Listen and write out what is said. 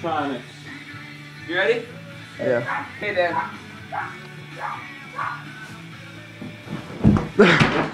Tronics. You ready? Yeah. Hey, Dad.